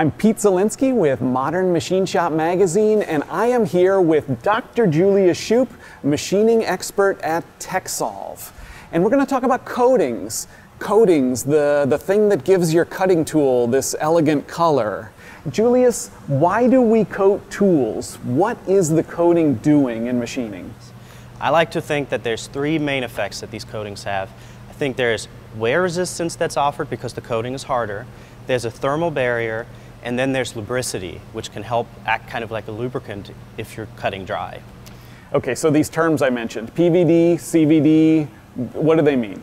I'm Pete Zelinski with Modern Machine Shop Magazine, and I am here with Dr. Julius Schoop, machining expert at TechSolve. And we're going to talk about coatings. Coatings, the, the thing that gives your cutting tool this elegant color. Julius, why do we coat tools? What is the coating doing in machining? I like to think that there's three main effects that these coatings have. I think there's wear resistance that's offered because the coating is harder. There's a thermal barrier, and then there's lubricity, which can help act kind of like a lubricant if you're cutting dry. Okay, so these terms I mentioned, PVD, CVD, what do they mean?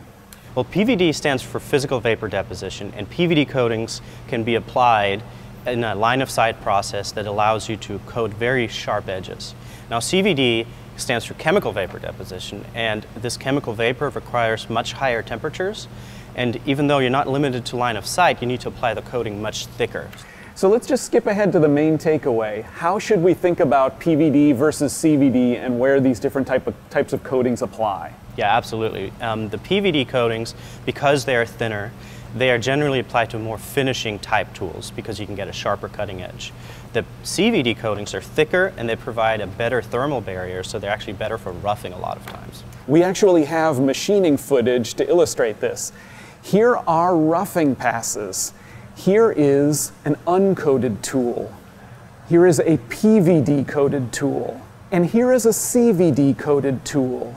Well, PVD stands for physical vapor deposition, and PVD coatings can be applied in a line of sight process that allows you to coat very sharp edges. Now, CVD stands for chemical vapor deposition, and this chemical vapor requires much higher temperatures, and even though you're not limited to line of sight, you need to apply the coating much thicker. So let's just skip ahead to the main takeaway. How should we think about PVD versus CVD and where these different type of, types of coatings apply? Yeah, absolutely. Um, the PVD coatings, because they are thinner, they are generally applied to more finishing type tools because you can get a sharper cutting edge. The CVD coatings are thicker and they provide a better thermal barrier, so they're actually better for roughing a lot of times. We actually have machining footage to illustrate this. Here are roughing passes. Here is an uncoated tool. Here is a PVD coated tool. And here is a CVD coated tool.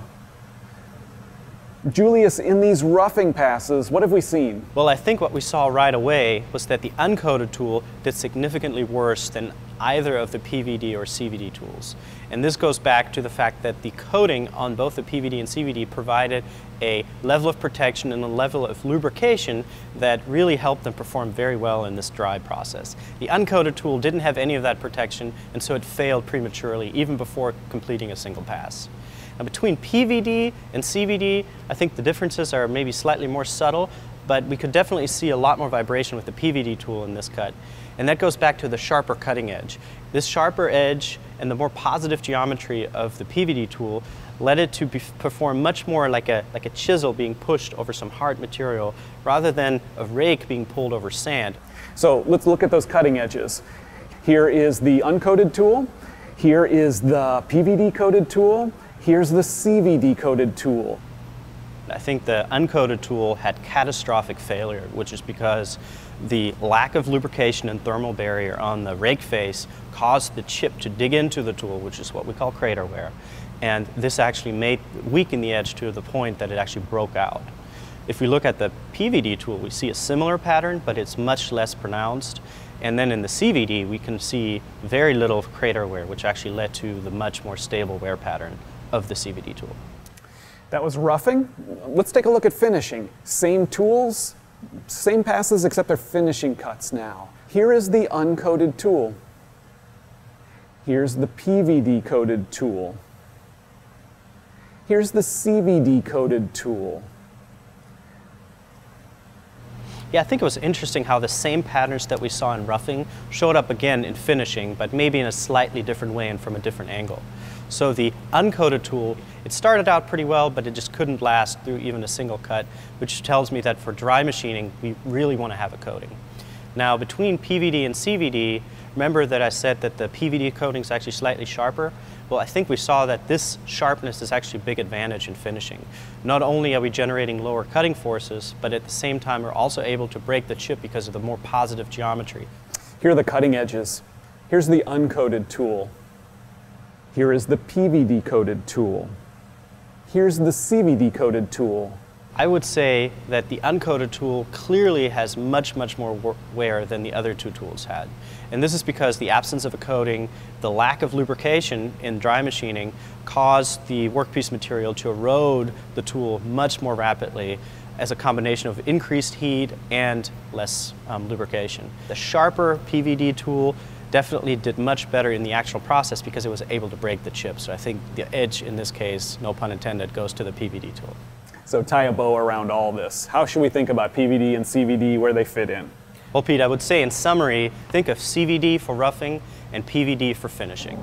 Julius, in these roughing passes, what have we seen? Well, I think what we saw right away was that the uncoated tool did significantly worse than either of the PVD or CVD tools. And this goes back to the fact that the coating on both the PVD and CVD provided a level of protection and a level of lubrication that really helped them perform very well in this dry process. The uncoated tool didn't have any of that protection and so it failed prematurely even before completing a single pass. Now between PVD and CVD, I think the differences are maybe slightly more subtle, but we could definitely see a lot more vibration with the PVD tool in this cut. And that goes back to the sharper cutting edge. This sharper edge and the more positive geometry of the PVD tool led it to perform much more like a, like a chisel being pushed over some hard material rather than a rake being pulled over sand. So let's look at those cutting edges. Here is the uncoated tool. Here is the PVD coated tool. Here's the CVD coated tool. I think the uncoated tool had catastrophic failure, which is because the lack of lubrication and thermal barrier on the rake face caused the chip to dig into the tool, which is what we call crater wear. And this actually made weaken the edge to the point that it actually broke out. If we look at the PVD tool, we see a similar pattern, but it's much less pronounced. And then in the CVD, we can see very little crater wear, which actually led to the much more stable wear pattern of the CVD tool. That was roughing. Let's take a look at finishing. Same tools, same passes, except they're finishing cuts now. Here is the uncoated tool. Here's the PVD coated tool. Here's the CVD coated tool. Yeah, I think it was interesting how the same patterns that we saw in roughing showed up again in finishing, but maybe in a slightly different way and from a different angle. So the uncoated tool, it started out pretty well, but it just couldn't last through even a single cut, which tells me that for dry machining, we really want to have a coating. Now, between PVD and CVD, remember that I said that the PVD coating is actually slightly sharper? Well, I think we saw that this sharpness is actually a big advantage in finishing. Not only are we generating lower cutting forces, but at the same time we're also able to break the chip because of the more positive geometry. Here are the cutting edges. Here's the uncoated tool. Here is the PVD coated tool. Here's the CVD coated tool. I would say that the uncoated tool clearly has much, much more wear than the other two tools had. And this is because the absence of a coating, the lack of lubrication in dry machining caused the workpiece material to erode the tool much more rapidly as a combination of increased heat and less um, lubrication. The sharper PVD tool definitely did much better in the actual process because it was able to break the chip. So I think the edge in this case, no pun intended, goes to the PVD tool. So tie a bow around all this. How should we think about PVD and CVD, where they fit in? Well, Pete, I would say in summary, think of CVD for roughing and PVD for finishing.